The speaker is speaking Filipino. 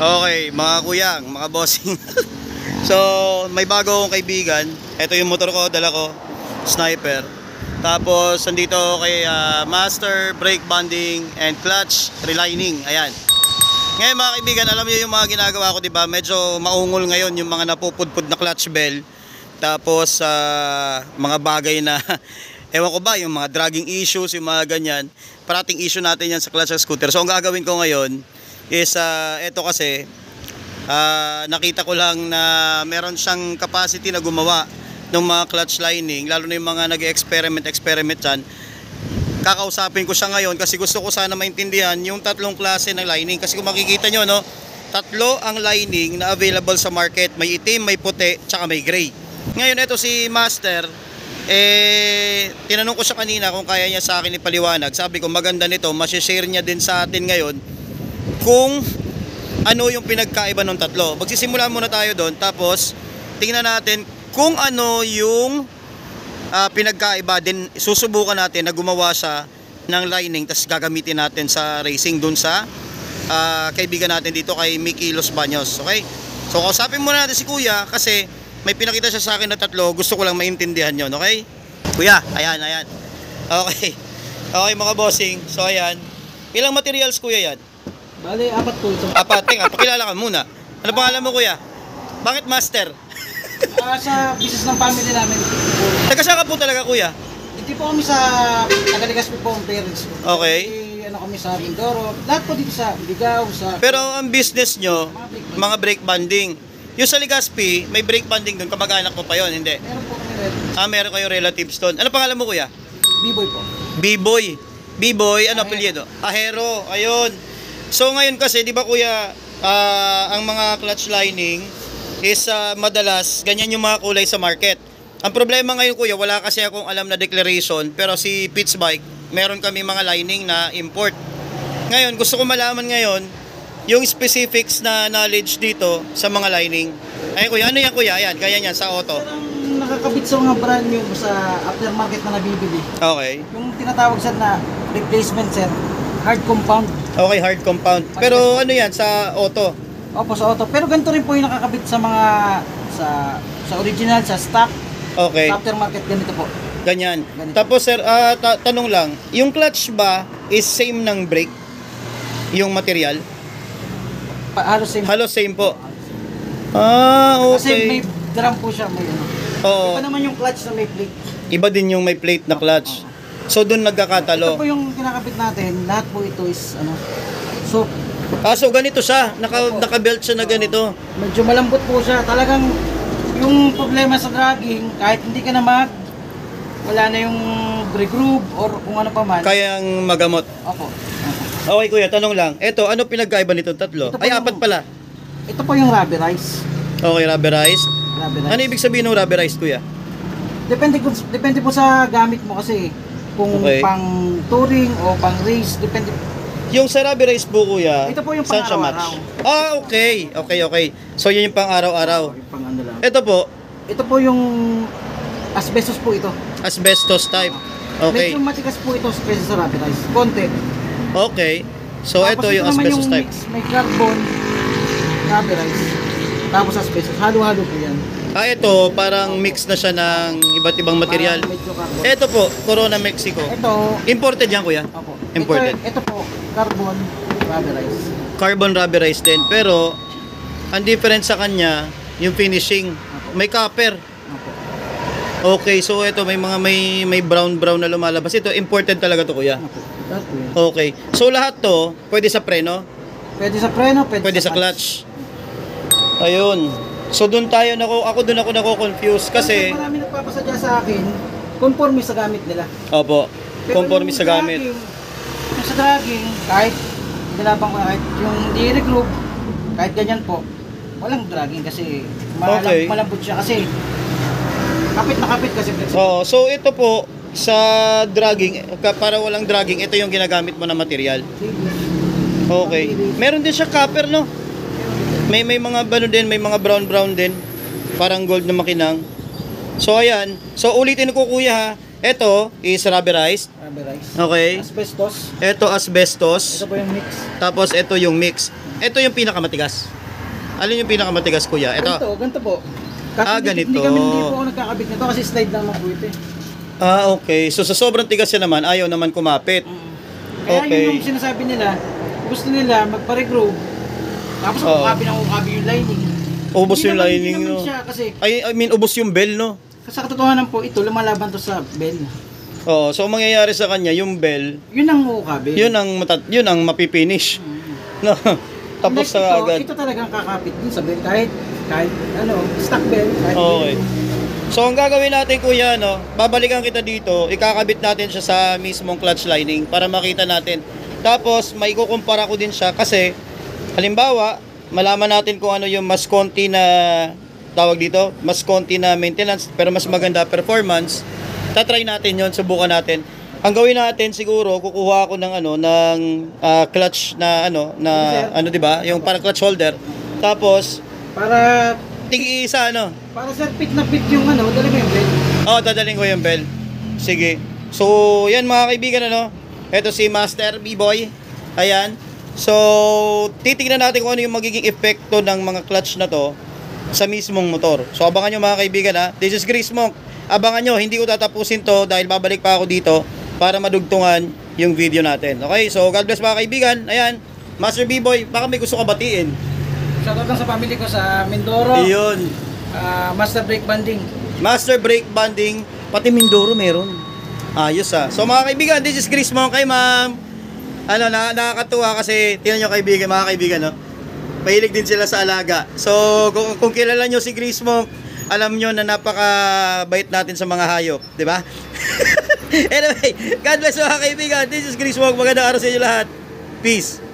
Okay, mga kuyang, mga bossing. so, may bago akong kaibigan. Ito yung motor ko, dala ko, sniper. Tapos, nandito kay ah, Master Brake Bonding and Clutch Relining. Ayan. Ngayon mga kaibigan, alam niyo yung mga ginagawa ko, di ba? Medyo maungol ngayon yung mga napupudpud na clutch bell. Tapos, ah, mga bagay na, ewan ko ba, yung mga dragging issues, yung mga ganyan. Parating issue natin yan sa clutch scooter. So, ang gagawin ko ngayon is, ah, eto kasi, ah, nakita ko lang na meron siyang capacity na gumawa ng mga clutch lining, lalo na yung mga nag-experiment, experiment dyan. Kakausapin ko siya ngayon kasi gusto ko sana maintindihan yung tatlong klase ng lining. Kasi kung makikita nyo no tatlo ang lining na available sa market. May itim, may puti, tsaka may gray. Ngayon ito si Master eh tinanong ko siya kanina kung kaya niya sa akin ipaliwanag. Sabi ko maganda nito, masishare niya din sa atin ngayon kung ano yung pinagkaiba ng tatlo. Magsisimula muna tayo doon tapos tingnan natin kung ano yung ah, pinagkaiba din susubukan natin na gumawa siya ng lining tapos gagamitin natin sa racing dun sa ah, kaibigan natin dito kay Mickey Los Baños okay? So kausapin muna natin si kuya kasi may pinakita siya sa akin na tatlo. Gusto ko lang maintindihan yon okay? Kuya ayan ayan. Okay. Okay mga bossing. So ayan. Ilang materials kuya yan Bale, apat po ito. apat teka pakilala ka muna ano pangalan mo kuya bakit master Ah, sa business ng family namin. taga saan ka po talaga kuya Hindi po kami sa Nagaligas po ang parents ko. Okay. Eh, ano kami sa Mindoro. Lahat po dito sa Bigaw, sa... Pero ang business nyo, mga brake banding. Yung sa Legazpi, may brake banding doon. Kamag-anak mo pa yon hindi? Meron po kami rin. Ah, meron kayo relatives doon. Ano pangalan mo kuya? B-boy po. B-boy. B-boy, ano Ahero. apelyido? Ahero, ayun. So ngayon kasi, di ba kuya, ah, ang mga clutch lining is ah, madalas, ganyan yung mga kulay sa market. Ang problema ngayon kuya, wala kasi akong alam na declaration, pero si Pitts Bike, meron kami mga lining na import. Ngayon, gusto ko malaman ngayon, yung specifics na knowledge dito sa mga lining. Ay kuya, ano yan kuya? Ayan, kaya yan sa auto. Ang nakakabit sa mga brand new sa aftermarket na nabibili, Okay. yung tinatawag sa na replacement sir, hard compound. Okay, hard compound. Pero ano yan, sa auto? Opo, sa auto. Pero ganito rin po yung nakakabit sa mga sa sa original, sa stock, Okay. sa aftermarket ganito po. Ganyan. Ganito. Tapos sir, ah, ta- tanong lang, yung clutch ba is same ng brake? Yung material? Pa, halos same. Halos same po. Ah, Kasi may okay. drum po siya, may ano. Oo. Iba naman yung clutch na may plate. Iba din yung may plate na clutch. So doon Ito nagkakatalo. po yung kinakabit natin, lahat po ito is ano. So, Ah, so ganito siya. Naka, naka-belt siya na ganito. medyo malambot po siya. Talagang yung problema sa dragging, kahit hindi ka na mag wala na yung brake groove or kung ano pa man. Kayang magamot. Opo. Okay kuya, tanong lang. Eto, ano pinagkaiba nito tatlo? Ito po Ay, yung- apat pala. Ito po yung rubberized. Okay, rubberized. Rubberized. Ano ibig sabihin ng rubberized kuya? Depende kung depende po sa gamit mo kasi kung Okay. pang touring o pang race, depende. Yung sa rubberized po kuya, Ito po yung saan siya pang-araw-araw. Ah, okay. Okay, okay. So yun yung pang araw-araw. Yung pang ano lang. Ito po, Ito po yung asbestos po ito. asbestos type. Okay. Medyo matigas po ito kaysa sa rubberized. Konti. Okay. So Tapos ito yung naman asbestos yung type. Mix, may carbon, rubberized. Tapos asbestos. Halo-halo po yan. Ah, ito parang mix na siya ng iba't ibang material. Parang medyo carbon. Ito po, Corona Mexico. Ito, Imported yan kuya? opo. Imported. Ito, ito po, carbon, rubberized. Carbon rubberized din. Pero, ang difference sa kanya, yung finishing. May copper. Opo. Okay, so ito may mga may may brown brown na lumalabas. Ito imported talaga to kuya. Opo. Po. Okay. So lahat to pwede sa preno, Pwede sa preno, pwede, pwede sa clutch. Ayun. So doon tayo nako ako doon ako nako-confuse kasi Marami nagpapasadya sa akin, conforme sa gamit nila. opo, conforme sa gamit. dragging, Yung sa dragging, kahit nilabang ko kahit yung dairy group, kahit ganyan po, walang dragging kasi malam, Okay. malambot siya kasi kapit na kapit kasi flexible. Oh, so ito po sa dragging para walang dragging, ito yung ginagamit mo na material. Okay. Meron din siya copper no. May may mga ano din, may mga brown brown din. Parang gold na makinang. So ayan. So ulitin ko kuya ha. Ito is rubberized. Rubberized. Okay. Asbestos. Ito asbestos. Ito po yung mix. Tapos ito yung mix. ito yung pinakamatigas. Alin yung pinakamatigas, kuya? Ito. Ganito, ganito po. Kasi Ah, ganito. Hindi kami hindi po ako nagkakabit nito kasi slide lang po ito eh. Ah, okay. So sa sobrang tigas yan naman, ayaw naman kumapit. Kaya Okay. yun yung sinasabi nila, gusto nila magpa-regroove. Tapos Oo. kukabi ng kukabi yung lining. Ubos Hindi yung naman- lining, no? siya kasi, I, I mean, ubos yung bell, no? sa katotohanan po, ito lumalaban to sa bell. Oh, so ang mangyayari sa kanya, yung bell, Yun ang kukabi. yun ang matat yun ang mapipinish. No. Tapos Unlike na ito, agad. Ito talagang kakapit din sa bell. Kahit, kahit ano, stock bell. Kahit Okay. So ang gagawin natin kuya no, babalikan kita dito, ikakabit natin siya sa mismong clutch lining para makita natin. Tapos may kukumpara ko din siya kasi halimbawa, malaman natin kung ano yung mas konti na tawag dito, mas konti na maintenance pero mas maganda performance. Tatry natin 'yon, subukan natin. Ang gawin natin siguro, kukuha ako ng ano ng ah, clutch na ano na ano 'di ba? Yung para clutch holder. Tapos Para, tig-isa ano, para sa fit na fit yung ano, dali mo yung bell. Oo, oh, dadaling ko yung bell. Sige. So, yan mga kaibigan, ano? Ito si Master B-Boy. Ayan. So, titignan natin kung ano yung magiging epekto ng mga clutch na to sa mismong motor. So, abangan nyo mga kaibigan, ha? This is Chris Monk. Abangan nyo, hindi ko tatapusin to dahil babalik pa ako dito para madugtungan yung video natin. Okay? So, God bless mga kaibigan. Ayan. Master B-Boy, baka may gusto ka batiin. Shoutout lang sa family ko sa Mindoro. Iyon. ah, master brake banding. Master brake banding, pati Mindoro meron. Ayos ah. So mga kaibigan, this is Chris Monk kay ma'am. Ano, na, nakakatuwa kasi, tinan nyo kaibigan, mga kaibigan, no? Mahilig din sila sa alaga. So, kung, kung kilala nyo si Chris Monk, alam nyo na napaka-bait natin sa mga hayop, di ba? anyway, God bless mga kaibigan. This is Chris Monk. Magandang araw sa inyo lahat. Peace.